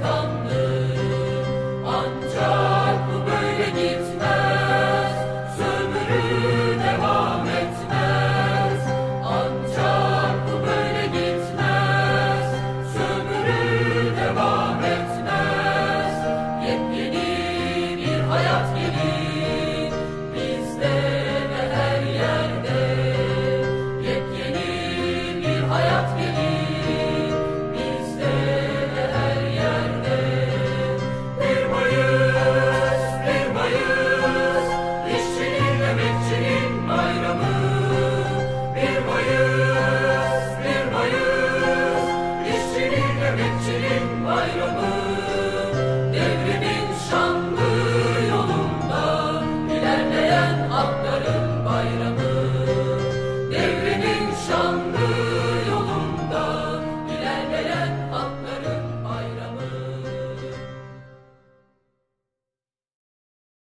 come.